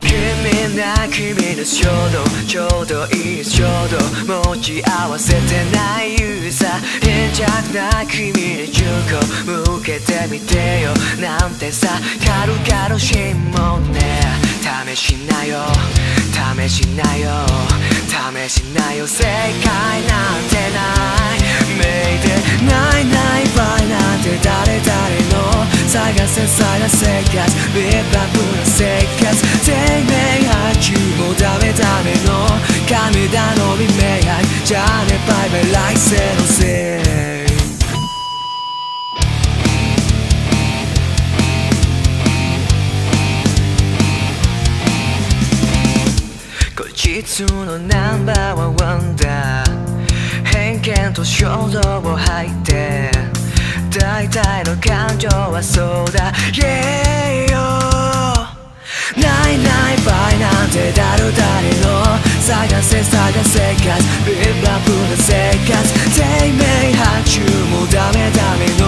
君な君のちょうどちょうどいいちょうど持ち合わせてない優さ変着な君に銃口向けてみてよなんてさ軽々しいもんね。試しなよ試しなよ試しなよ正解な探せ探せがビッバブの生活。生命発注もダメダメの神頼み明白じゃあねバイバイ来世のせい。後日のナンバーはワンダー。偏見と衝動を吐いて。大体の感情はそうだ。Yeah よないない場合なんてだるだりの。探せ探せかビップアップな生活。生命発注もダメダメの。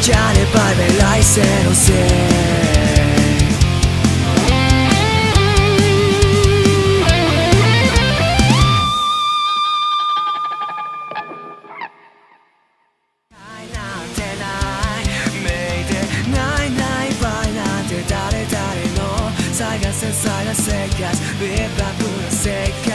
じゃあねバイバイ来世のせい。誰々の探